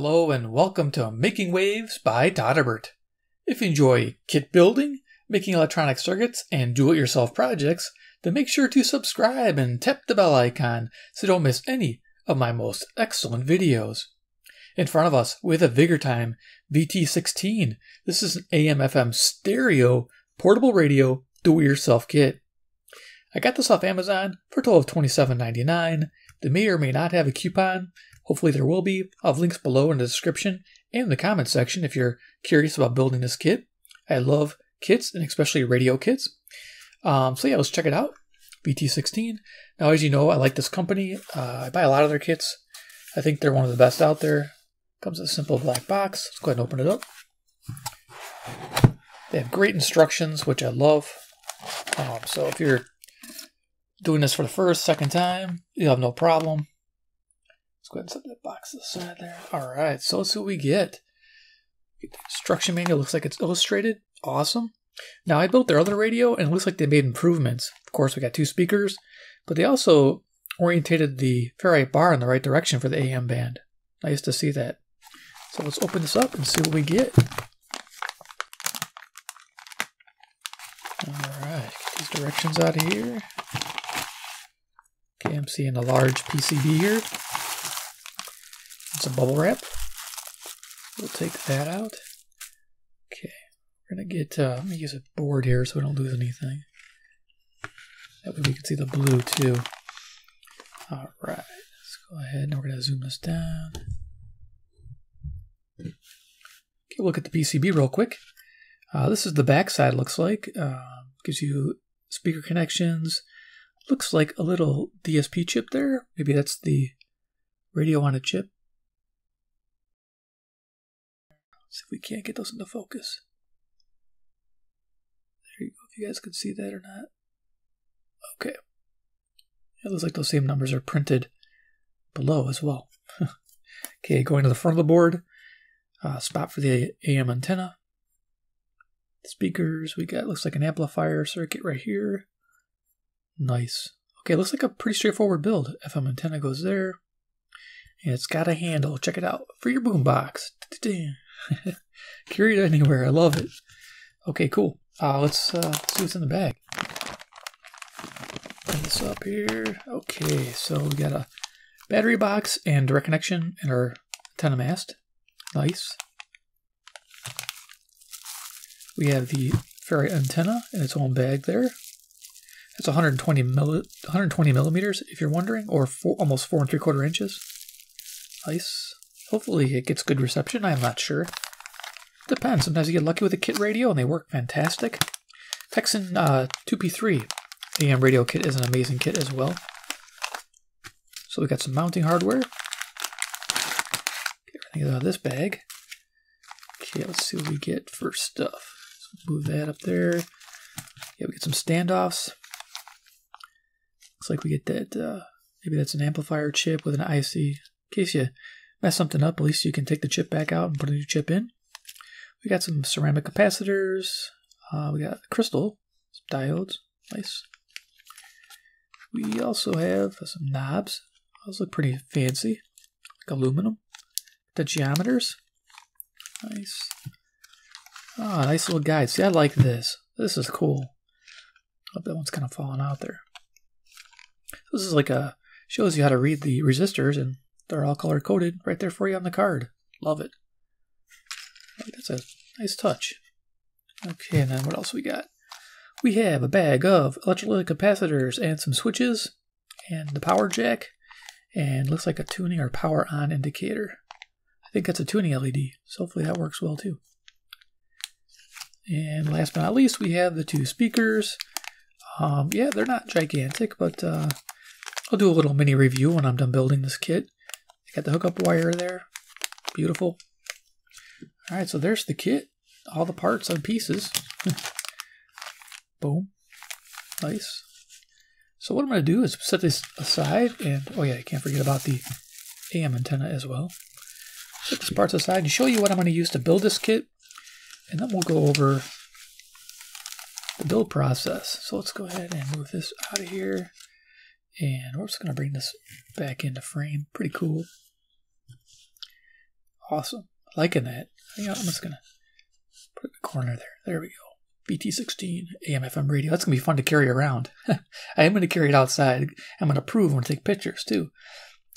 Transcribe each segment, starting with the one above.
Hello and welcome to Making Waves by Todderbert. If you enjoy kit building, making electronic circuits, and do-it-yourself projects, then make sure to subscribe and tap the bell icon so you don't miss any of my most excellent videos. In front of us, have a Vigurtime VT16. This is an AM-FM stereo portable radio do-it-yourself kit. I got this off Amazon for a total of $27.99. They may or may not have a coupon, Hopefully there will be. I'll have links below in the description and in the comment section if you're curious about building this kit. I love kits and especially radio kits. Um, so yeah, let's check it out. VT16. Now, as you know, I like this company. Uh, I buy a lot of their kits. I think they're one of the best out there. Comes a simple black box. Let's go ahead and open it up. They have great instructions, which I love. Um, so if you're doing this for the first, second time, you'll have no problem. Let's go ahead and set that box aside there. All right, so let's see what we get. get the instruction manual. Looks like it's illustrated. Awesome. Now, I built their other radio, and it looks like they made improvements. Of course, we got two speakers, but they also orientated the ferrite bar in the right direction for the AM band. Nice to see that. So let's open this up and see what we get. All right, get these directions out of here. Okay, I'm seeing a large PCB here. Some bubble wrap. We'll take that out. Okay, we're gonna get. Uh, let me use a board here so we don't lose anything. That way we can see the blue too. All right, let's go ahead and we're gonna zoom this down. Okay, look at the PCB real quick. Uh, this is the back side. Looks like uh, gives you speaker connections. Looks like a little DSP chip there. Maybe that's the radio on a chip. See if we can't get those into focus. There you go, if you guys can see that or not. Okay. It looks like those same numbers are printed below as well. okay, going to the front of the board. Uh, spot for the AM antenna. Speakers, we got looks like an amplifier circuit right here. Nice. Okay, looks like a pretty straightforward build. FM antenna goes there. And it's got a handle. Check it out for your boombox. Carry it anywhere. I love it. Okay, cool. Uh, let's uh, see what's in the bag. Bring this up here. Okay, so we got a battery box and direct connection and our antenna mast. Nice. We have the ferrite antenna in its own bag there. It's 120 milli 120 millimeters, if you're wondering, or four, almost four and three quarter inches. Nice. Hopefully it gets good reception. I'm not sure. Depends. Sometimes you get lucky with a kit radio and they work fantastic. Tecsun uh, 2P3 AM radio kit is an amazing kit as well. So we got some mounting hardware. Get everything out of this bag. Okay, let's see what we get for stuff. So move that up there. Yeah, we get some standoffs. Looks like we get that, uh, maybe that's an amplifier chip with an IC. In case you mess something up, at least you can take the chip back out and put a new chip in. We got some ceramic capacitors. Uh, we got crystal, diodes. Nice. We also have some knobs. Those look pretty fancy, like aluminum. The geometers. Nice. Ah, nice little guide. See, I like this. This is cool. Hope that one's kind of falling out there. This is like a shows you how to read the resistors and they're all color coded right there for you on the card. Love it. That's a nice touch. Okay, and then what else we got? We have a bag of electrolytic capacitors and some switches and the power jack and looks like a tuning or power on indicator. I think that's a tuning LED, so hopefully that works well too. And last but not least, we have the two speakers. Um, yeah, they're not gigantic, but uh, I'll do a little mini review when I'm done building this kit. Got the hookup wire there. Beautiful. All right, so there's the kit. All the parts and pieces. Boom. Nice. So what I'm going to do is set this aside and, oh yeah, I can't forget about the AM antenna as well. Set this parts aside and show you what I'm going to use to build this kit. And then we'll go over the build process. So let's go ahead and move this out of here. And we're just going to bring this back into frame. Pretty cool. Awesome. Liking that. Know, I'm just going to put the corner there. There we go. VT16 AM FM radio. That's going to be fun to carry around. I am going to carry it outside. I'm going to prove. I'm going to take pictures too.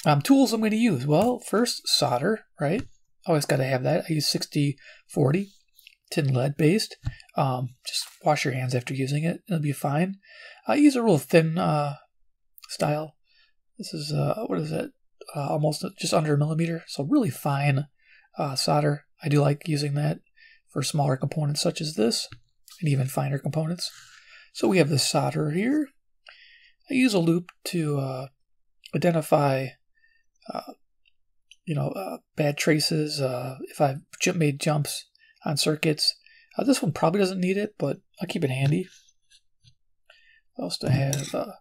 Um, tools I'm going to use. Well, first, solder, right? Always got to have that. I use 6040 tin lead based. Um, just wash your hands after using it. It'll be fine. I use a real thin uh, style. This is, uh, what is it? Uh, almost just under a millimeter. So really fine uh, solder. I do like using that for smaller components such as this and even finer components. So we have the solder here. I use a loupe to uh, identify, uh, you know, uh, bad traces. Uh, if I've made jumps on circuits, uh, this one probably doesn't need it, but I'll keep it handy. I also have uh,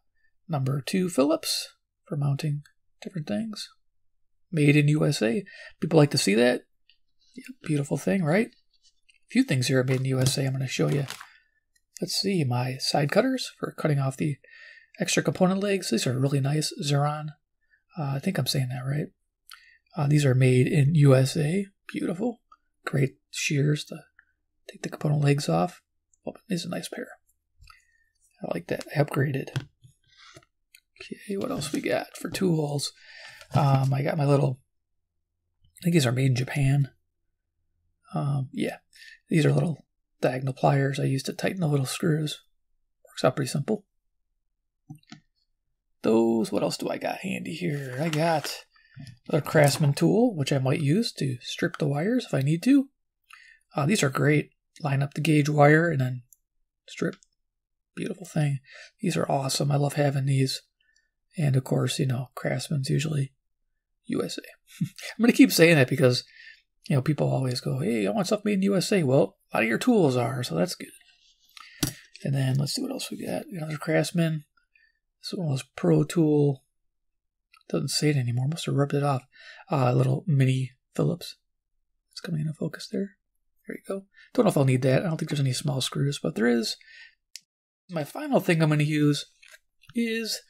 number two Phillips for mounting different things. Made in USA. People like to see that. Yeah, beautiful thing, right? A few things here are made in USA. I'm going to show you. Let's see my side cutters for cutting off the extra component legs. These are really nice Xuron. Uh, I think I'm saying that right. Uh, these are made in USA. Beautiful. Great shears to take the component legs off. Oh, these a nice pair. I like that. I upgraded. Okay, what else we got for tools? Um, I got my little, I think these are made in Japan. Um, yeah, these are little diagonal pliers I use to tighten the little screws. Works out pretty simple. Those, what else do I got handy here? I got a Craftsman tool, which I might use to strip the wires if I need to. Uh, these are great. Line up the gauge wire and then strip. Beautiful thing. These are awesome. I love having these. And of course, you know, Craftsman's usually USA. I'm going to keep saying that because, you know, people always go, hey, I want stuff made in USA. Well, a lot of your tools are, so that's good. And then let's see what else we got. Another Craftsman. This one was Pro Tool. Doesn't say it anymore. Must have rubbed it off. Uh, little mini Phillips. It's coming into focus there. There you go. Don't know if I'll need that. I don't think there's any small screws, but there is. My final thing I'm going to use is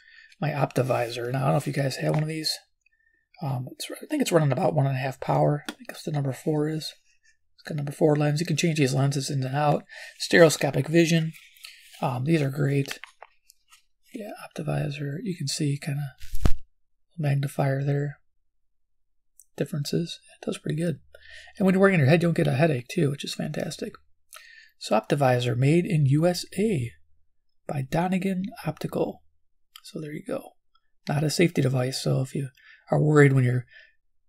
my Optivisor. Now, I don't know if you guys have one of these. Um, I think it's running about one and a half power. I think that's the number four is. It's got number four lens. You can change these lenses in and out. Stereoscopic vision. Um, these are great. Yeah, Optivisor. You can see kind of magnifier there. Differences. It does pretty good. And when you're wearing your head, you don't get a headache too, which is fantastic. So Optivisor, made in USA by Donegan Optical. So there you go. Not a safety device. So if you are worried when you're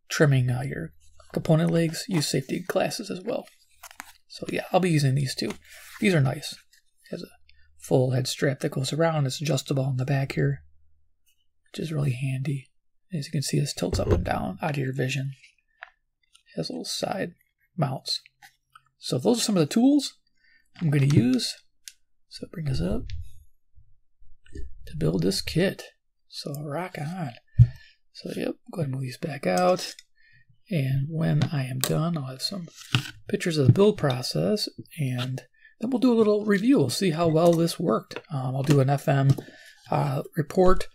trimming uh, your component legs, use safety glasses as well. So yeah, I'll be using these two. These are nice. It has a full head strap that goes around. It's adjustable on the back here, which is really handy. As you can see, this tilts up and down out of your vision. It has little side mounts. So those are some of the tools I'm going to use. So bring us up to build this kit. So rock on. So yep, go ahead and move these back out. And when I am done, I'll have some pictures of the build process and then we'll do a little review. We'll see how well this worked. Um, I'll do an FM uh, report.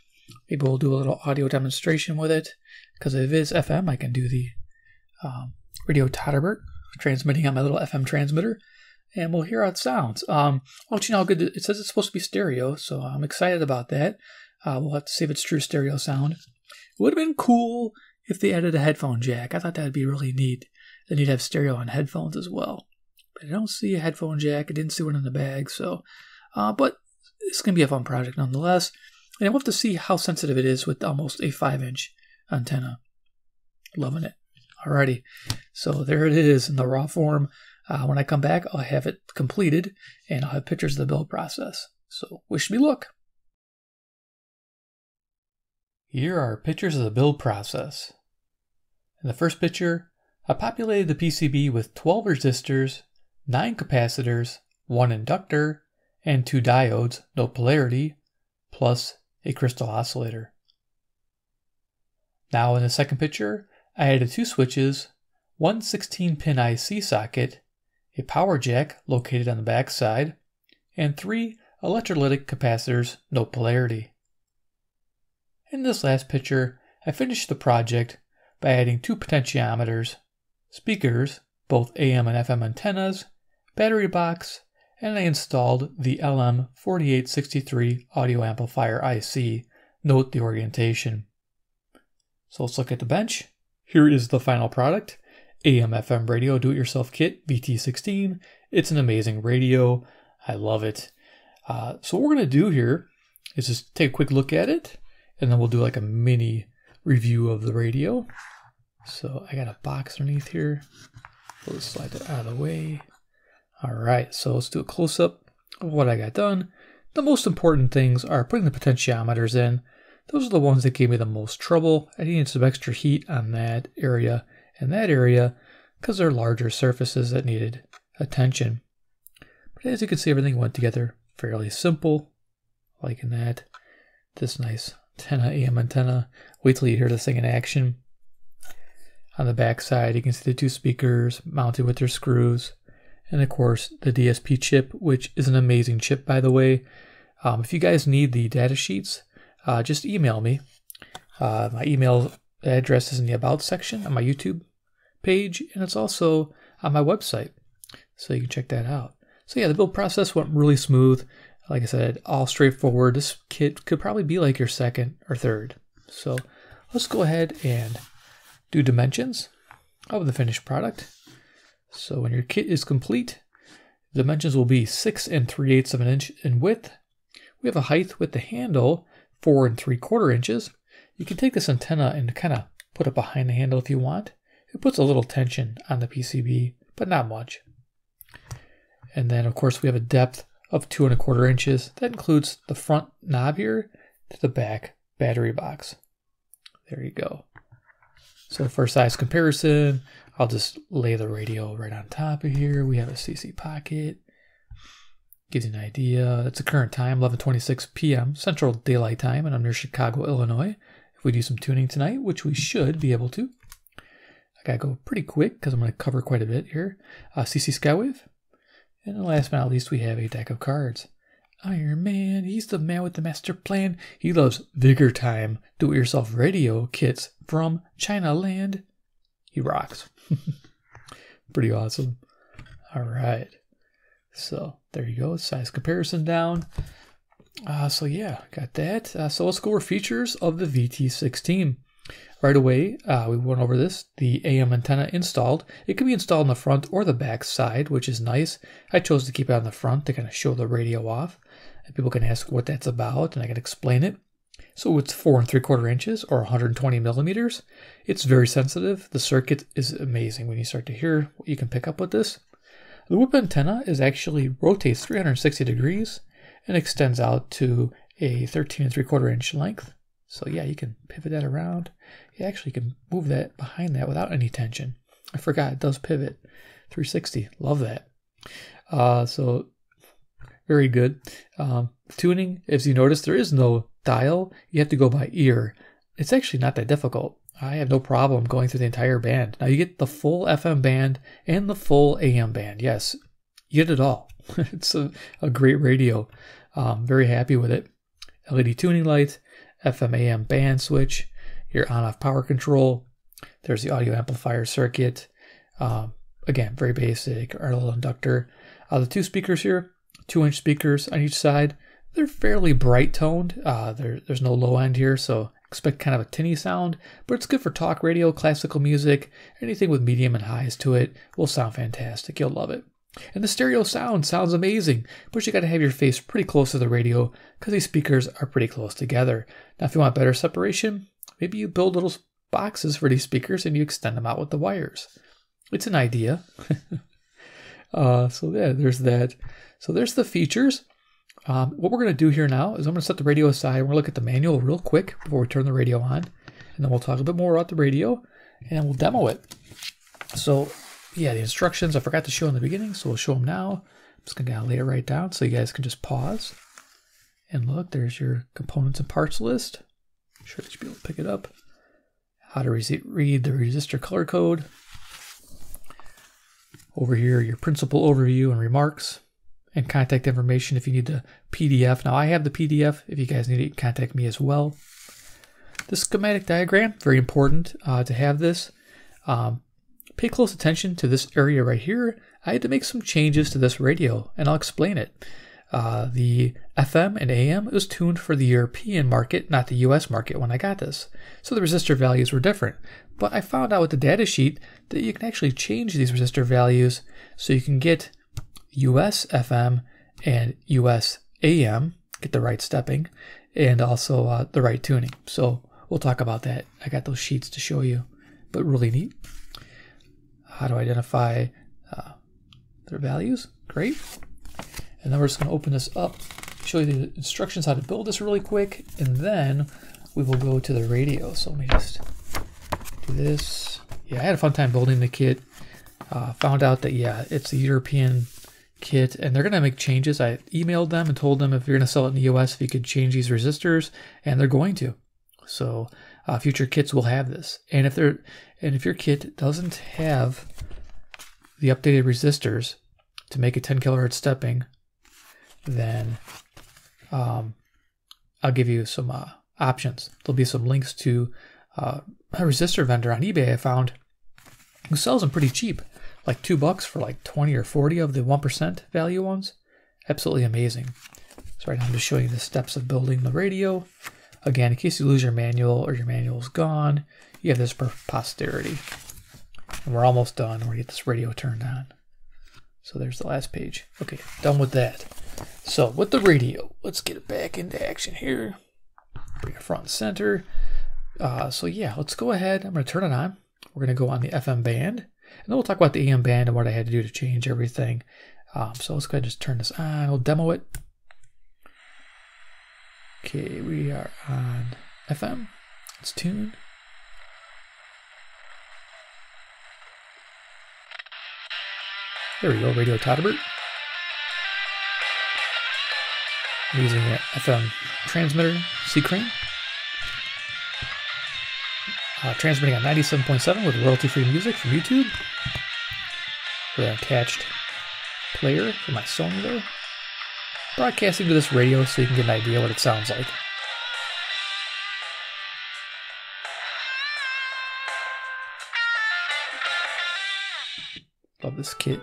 Maybe we'll do a little audio demonstration with it. Because if it is FM, I can do the um, Radio Todderbert transmitting on my little FM transmitter. And we'll hear how it sounds. Um, know how good it says it's supposed to be stereo, so I'm excited about that. Uh, we'll have to see if it's true stereo sound. It would have been cool if they added a headphone jack. I thought that would be really neat. Then you'd have stereo on headphones as well. But I don't see a headphone jack. I didn't see one in the bag, so. Uh, but it's going to be a fun project nonetheless. And we'll have to see how sensitive it is with almost a 5 inch antenna. Loving it. Alrighty. So there it is in the raw form. Uh, when I come back, I'll have it completed and I'll have pictures of the build process. So wish me luck. Here are pictures of the build process. In the first picture, I populated the PCB with 12 resistors, 9 capacitors, 1 inductor, and 2 diodes, no polarity, plus a crystal oscillator. Now in the second picture, I added two switches, one 16-pin IC socket, a power jack located on the back side, and three electrolytic capacitors, no polarity. In this last picture, I finished the project by adding two potentiometers, speakers, both AM and FM antennas, battery box, and I installed the LM4863 audio amplifier IC. Note the orientation. So let's look at the bench. Here is the final product. AM FM radio do-it-yourself kit VT16. It's an amazing radio. I love it. Uh, so what we're going to do here is just take a quick look at it, and then we'll do like a mini review of the radio. So I got a box underneath here. We'll just slide that out of the way. All right, so let's do a close-up of what I got done. The most important things are putting the potentiometers in. Those are the ones that gave me the most trouble. I needed some extra heat on that area and that area because they're larger surfaces that needed attention. But as you can see, everything went together fairly simple, liking that. This nice antenna, AM antenna. Wait till you hear this thing in action. On the back side, you can see the two speakers mounted with their screws. And of course, the DSP chip, which is an amazing chip, by the way. Um, if you guys need the data sheets, uh, just email me. Uh, my email address is in the About section on my YouTube page, and it's also on my website. So you can check that out. So yeah, the build process went really smooth. Like I said, all straightforward. This kit could probably be like your second or third. So let's go ahead and do dimensions of the finished product. So when your kit is complete, dimensions will be 6 and 3 eighths of an inch in width. We have a height with the handle, 4 and 3 quarter inches. You can take this antenna and kind of put it behind the handle if you want. It puts a little tension on the PCB, but not much. And then of course we have a depth of 2 and a quarter inches. That includes the front knob here to the back battery box. There you go. So for size comparison, I'll just lay the radio right on top of here. We have a CC pocket. Gives you an idea. It's the current time, 11:26 p.m. Central Daylight Time, and I'm near Chicago, Illinois. We do some tuning tonight, which we should be able to, I gotta go pretty quick because I'm to cover quite a bit here. Uh, CC Skywave, and last but not least, we have a deck of cards. Iron Man, he's the man with the master plan. He loves Vigurtime, do-it-yourself radio kits from China Land. He rocks. Pretty awesome. All right. So there you go. Size comparison down. Uh, so yeah, got that. Uh, so let's go over features of the VT16. Right away, uh, we went over this. The AM antenna installed. It can be installed on the front or the back side, which is nice. I chose to keep it on the front to kind of show the radio off. And people can ask what that's about, and I can explain it. So it's four and three quarter inches or 120 millimeters. It's very sensitive. The circuit is amazing when you start to hear what you can pick up with this. The whip antenna is actually rotates 360 degrees and extends out to a 13 and three quarter inch length. So yeah, you can pivot that around. You actually can move that behind that without any tension. I forgot it does pivot 360. Love that. Uh, so very good. Um, tuning, as you notice, there is no dial. You have to go by ear. It's actually not that difficult. I have no problem going through the entire band. Now you get the full FM band and the full AM band. Yes, get it all. it's a, a, great radio. Um, very happy with it. LED tuning light, FM AM band switch, your on off power control. There's the audio amplifier circuit. Um, again, very basic, our little inductor. Uh, the two speakers here, two inch speakers on each side. They're fairly bright toned. Uh, there's no low end here, so expect kind of a tinny sound, but it's good for talk radio, classical music, anything with medium and highs to it will sound fantastic. You'll love it. And the stereo sound sounds amazing, but you got to have your face pretty close to the radio because these speakers are pretty close together. Now, if you want better separation, maybe you build little boxes for these speakers and you extend them out with the wires. It's an idea. uh, so yeah, there's that. So there's the features. Um, what we're going to do here now is I'm going to set the radio aside. And we're to look at the manual real quick before we turn the radio on. And then we'll talk a bit more about the radio and we'll demo it. So yeah, the instructions I forgot to show in the beginning, so we'll show them now. I'm just going to lay it right down so you guys can just pause. And look, there's your components and parts list. I'm sure that you'll be able to pick it up. How to read the resistor color code. Over here, your principal overview and remarks and contact information if you need the PDF. Now I have the PDF. If you guys need it, contact me as well. The schematic diagram, very important uh, to have this. Um, pay close attention to this area right here. I had to make some changes to this radio, and I'll explain it. Uh, the FM and AM was tuned for the European market, not the US market when I got this. So the resistor values were different. But I found out with the data sheet that you can actually change these resistor values so you can get US FM and US AM, get the right stepping, and also uh, the right tuning. So we'll talk about that. I got those sheets to show you, but really neat. How to identify uh, their values. Great. And then we're just going to open this up, show you the instructions how to build this really quick, and then we will go to the radio. So let me just do this. Yeah, I had a fun time building the kit. Uh, found out that, yeah, it's a European kit and they're going to make changes. I emailed them and told them if you're going to sell it in the US, if you could change these resistors, and they're going to. So uh, future kits will have this. And if they're and if your kit doesn't have the updated resistors to make a 10 kilohertz stepping, then um, I'll give you some uh, options. There'll be some links to uh, a resistor vendor on eBay I found who sells them pretty cheap, like two bucks for like 20 or 40 of the 1% value ones. Absolutely amazing. So right now I'm just showing you the steps of building the radio. Again, in case you lose your manual or your manual is gone, you have this for posterity. And we're almost done. We're gonna get this radio turned on. So there's the last page. Okay, done with that. So with the radio, let's get it back into action here. Bring it front center. Uh, so yeah, let's go ahead. I'm going to turn it on. We're going to go on the FM band. And then we'll talk about the AM band and what I had to do to change everything. Um, so let's go ahead and just turn this on. We'll demo it. Okay, we are on FM. Let's tune. There we go, Radio Todderbert. I'm using an FM transmitter, C Crane. Uh, transmitting on 97.7 with royalty-free music from YouTube. With an attached player for my Sony there. Broadcasting to this radio so you can get an idea what it sounds like. Love this kit.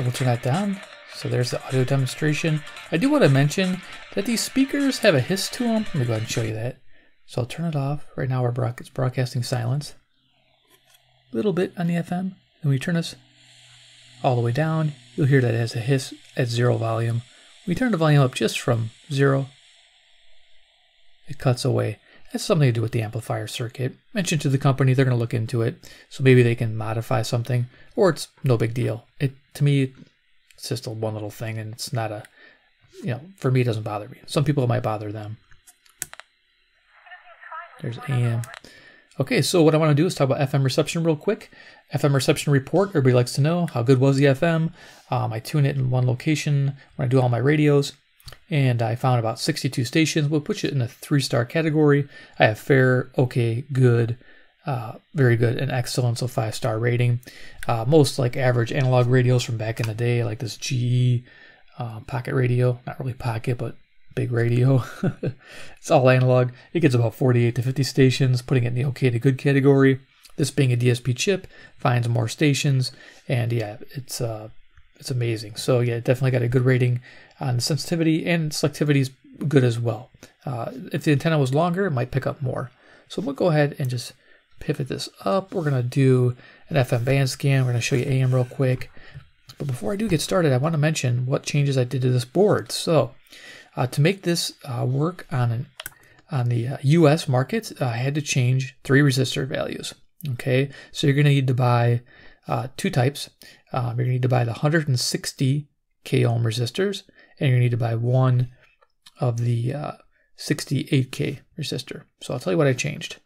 We'll turn that down So there's the audio demonstration. I do want to mention that these speakers have a hiss to them. Let me go ahead and show you that. So I'll turn it off. Right now we're broad- it's broadcasting silence. A little bit on the FM. And when we turn this all the way down, you'll hear that it has a hiss at zero volume. We turn the volume up just from zero. It cuts away. That's something to do with the amplifier circuit. Mentioned to the company, they're going to look into it. So maybe they can modify something, or it's no big deal. It to me, it's just a one little thing, and it's not a, you know, for me, it doesn't bother me. Some people it might bother them. There's AM. Okay, so what I want to do is talk about FM reception real quick. FM reception report. Everybody likes to know how good was the FM. Um, I tune it in one location when I do all my radios, and I found about 62 stations. We'll put it in a three-star category. I have fair, okay, good, uh, very good, and excellent, so five-star rating. Uh, most like average analog radios from back in the day, like this GE uh, pocket radio. Not really pocket, but big radio. it's all analog. It gets about 48 to 50 stations, putting it in the okay to good category. This being a DSP chip finds more stations, and yeah, it's uh, it's amazing. So yeah, definitely got a good rating on sensitivity and selectivity is good as well. Uh, if the antenna was longer, it might pick up more. So we'll go ahead and just pivot this up. We're gonna do an FM band scan. We're gonna show you AM real quick. But before I do get started, I want to mention what changes I did to this board. So uh, to make this uh, work on an on the uh, U.S. market, I had to change three resistor values. Okay, so you're going to need to buy uh, two types. Um, you're going to need to buy the 160 k ohm resistors, and going to need to buy one of the uh, 68k resistor. So I'll tell you what I changed.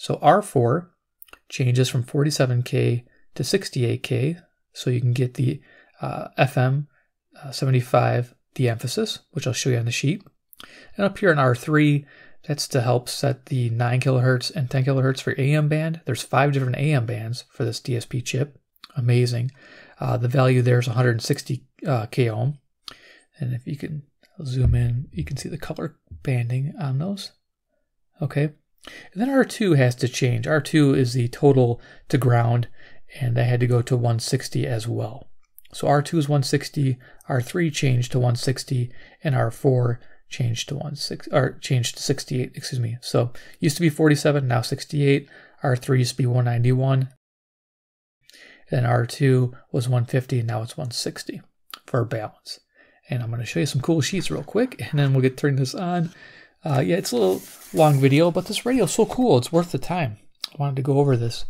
So R4 changes from 47k to 68k, so you can get the uh, FM 75 de-emphasis, which I'll show you on the sheet. And up here in R3, that's to help set the 9 kilohertz and 10 kilohertz for AM band. There's five different AM bands for this DSP chip. Amazing. Uh, the value there is 160 uh, k ohm. And if you can zoom in, you can see the color banding on those. Okay. And then R2 has to change. R2 is the total to ground, and I had to go to 160 as well. So R2 is 160, R3 changed to 160, and R4 changed to 16 or changed to 68, excuse me. So used to be 47, now 68. R3 used to be 191. Then R2 was 150, and now it's 160 for balance. And I'm going to show you some cool sheets real quick, and then we'll get turn this on. Uh, yeah, it's a little long video, but this radio is so cool. It's worth the time. I wanted to go over this.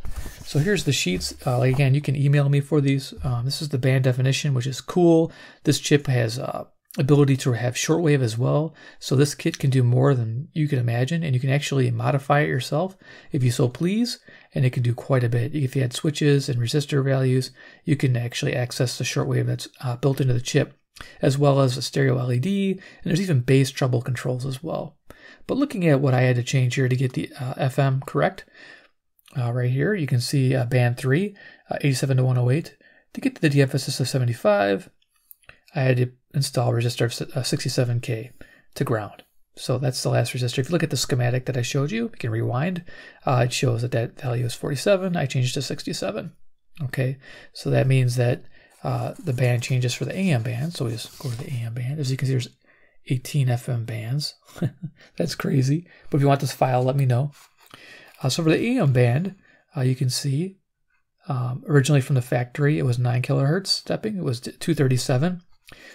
So here's the sheets. Uh, again, you can email me for these. Um, this is the band definition, which is cool. This chip has uh, ability to have shortwave as well. So this kit can do more than you can imagine, and you can actually modify it yourself if you so please. And it can do quite a bit. If you add switches and resistor values, you can actually access the shortwave that's uh, built into the chip, as well as a stereo LED. And there's even bass treble controls as well. But looking at what I had to change here to get the uh, FM correct, uh, right here, you can see uh, band 3, uh, 87 to 108. To get to the de-emphasis of 75, I had to install resistor of 67K uh, to ground. So that's the last resistor. If you look at the schematic that I showed you, you can rewind. Uh, it shows that that value is 47. I changed to 67. Okay, so that means that uh, the band changes for the AM band. So we just go to the AM band. As you can see, there's 18 FM bands. that's crazy. But if you want this file, let me know. Uh, so for the AM band, uh, you can see um, originally from the factory it was 9 kilohertz stepping. It was 237.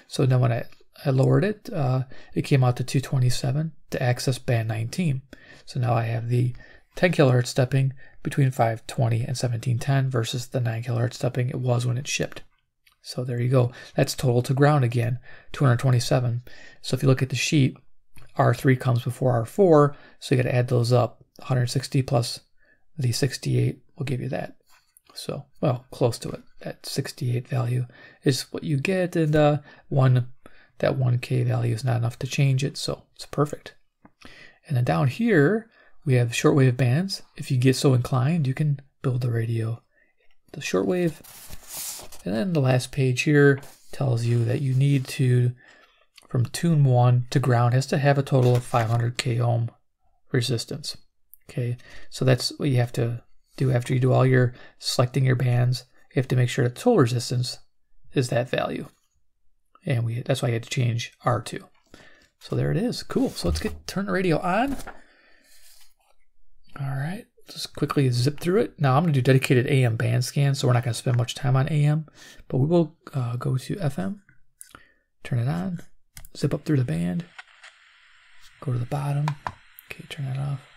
So then when I, I lowered it, uh, it came out to 227 to access band 19. So now I have the 10 kilohertz stepping between 520 and 1710 versus the 9 kilohertz stepping it was when it shipped. So there you go. That's total to ground again, 227. So if you look at the sheet, R3 comes before R4, so you got to add those up. 160 plus the 68 will give you that. So, well, close to it. That 68 value is what you get, and uh, one that 1K value is not enough to change it, so it's perfect. And then down here, we have shortwave bands. If you get so inclined, you can build the radio, the shortwave. And then the last page here tells you that you need to, from tune 1 to ground, has to have a total of 500 k ohm resistance. Okay, so that's what you have to do after you do all your selecting your bands. You have to make sure the total resistance is that value. and we that's why I had to change R2. So there it is. Cool. So let's get turn the radio on. All right. Just quickly zip through it. Now I'm going to do dedicated AM band scan, so we're not going to spend much time on AM, but we will uh, go to FM, turn it on, zip up through the band, go to the bottom. Okay, turn that off.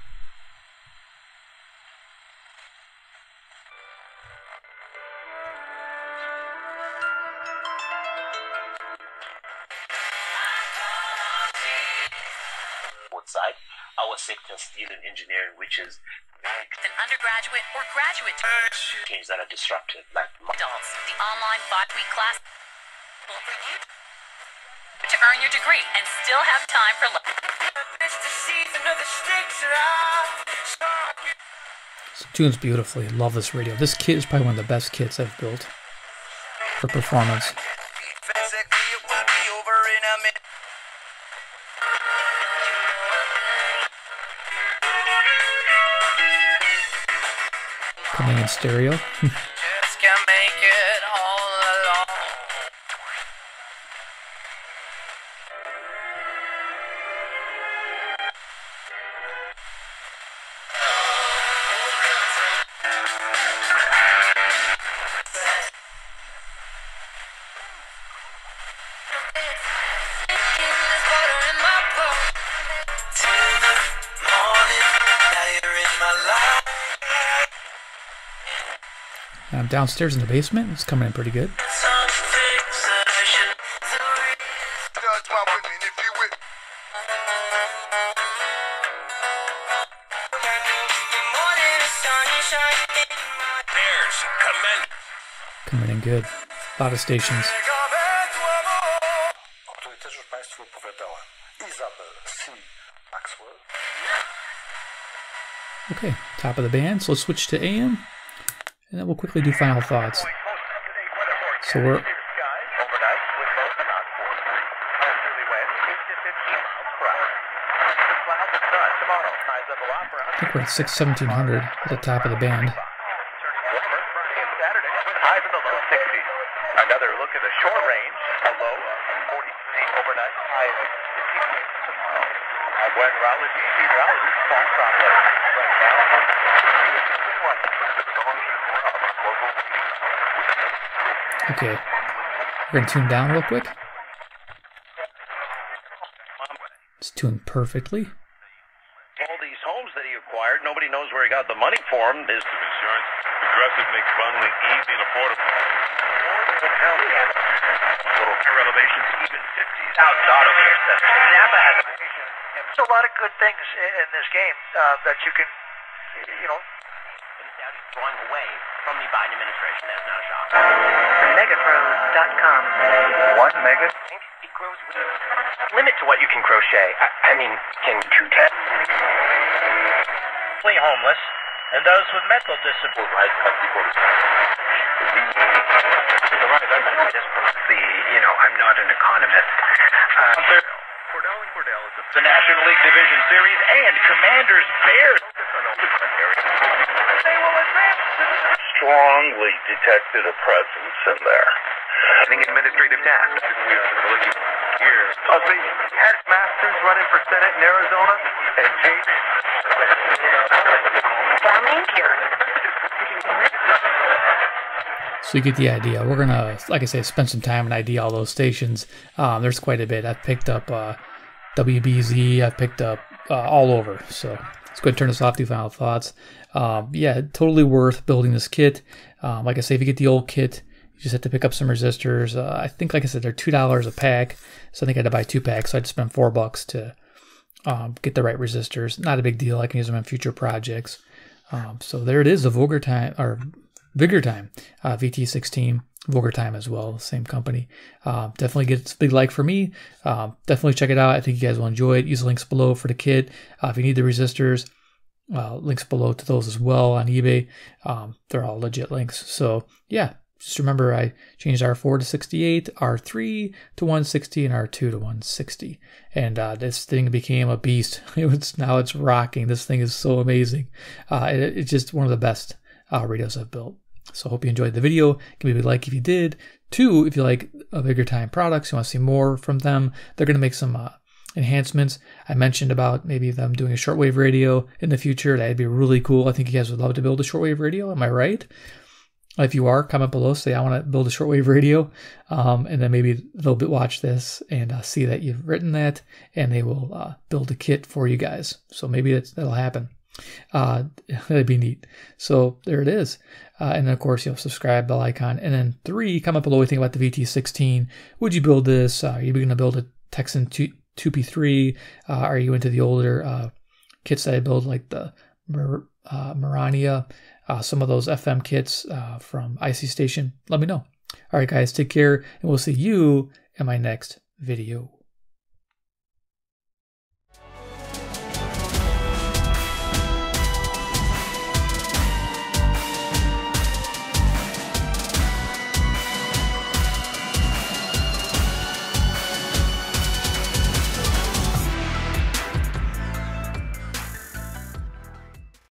Or graduate things that are disruptive, like adults. The online five-week class will for you to earn your degree and still have time for life. This tunes beautifully. Love this radio. This kit is probably one of the best kits I've built for performance. In stereo. downstairs in the basement. It's coming in pretty good. Judge my women if you with Bears, commend. Coming in good. A lot of stations. O której też już Państwu opowiadałem. Isabel C. Maxwell. Okay, top of the band. So let's switch to AM, and then we'll quickly do final thoughts. So we're Overnight with most not Westerly winds, 8 to 15 across. The clouds and sun tomorrow. Highs up a lot for I think we're at six seventeen hundred at the top of the band. Warmer Friday and Saturday with highs in the low 60s. Another look at the short range, a low of 43 overnight, high of 56 tomorrow. I'm weatherology, meteorology, fall from later. Right now, Okay, we're gonna tune down real quick. It's tuned perfectly. all these homes that he acquired, nobody knows where he got the money for them. Is Insurance. Progressive makes bundling easy and affordable. little renovations, even 50s. Out auto care. Napa has a There's a lot of good things in this game uh, that you can, you know, Instead, he's drawing away from the Biden administration. That's not a shock. megapros.com. One mega. He grows limit to what you can crochet. I, I mean, can two ten? Play homeless and those with mental disabilities. The you know, I'm not an economist. Uh, Cordell and Cordell is the National League Division Series and Commanders Bears. Strongly detected a presence in there. Administrative tasks. Here. Of the headmasters running for Senate in Arizona and Jake. Farming here. So you get the idea. We're gonna, like I said, spend some time and ID all those stations. Um, there's quite a bit. I've picked up uh, WBZ. I've picked up uh, all over. So let's go ahead and turn this off. Do final thoughts. Um, yeah, totally worth building this kit. Um, like I say, if you get the old kit, you just have to pick up some resistors. Uh, I think, like I said, they're two dollars a pack. So I think I had to buy two packs. So I had to spend four bucks to um, get the right resistors. Not a big deal. I can use them in future projects. Um, so there it is, the Vulgar Time or Vigurtime uh, VT16 Vulgar Time as well, same company. Uh, definitely gets a big like for me. Um, definitely check it out. I think you guys will enjoy it. Use the links below for the kit. Uh, if you need the resistors, uh, links below to those as well on eBay. Um, they're all legit links. So yeah, just remember I changed R4 to 68, R3 to 160, and R2 to 160. And uh, this thing became a beast. It's now it's rocking. This thing is so amazing. Uh, it, it's just one of the best uh, radios I've built. So I hope you enjoyed the video. Give me a like if you did. Two, if you like a Vigurtime products, you want to see more from them, they're going to make some uh, enhancements. I mentioned about maybe them doing a shortwave radio in the future. That'd be really cool. I think you guys would love to build a shortwave radio. Am I right? If you are, comment below. Say I want to build a shortwave radio, um, and then maybe they'll watch this and uh, see that you've written that, and they will uh, build a kit for you guys. So maybe that'll happen. Uh, that'd be neat. So there it is. Uh, and then of course, you know, subscribe, bell icon. And then three, comment below what you think about the VT16. Would you build this? Uh, are you going to build a Tecsun 2, 2P3? Uh, are you into the older uh, kits that I build, like the Mar- uh, Marania, uh, some of those FM kits from IC Station? Let me know. All right, guys, take care, and we'll see you in my next video.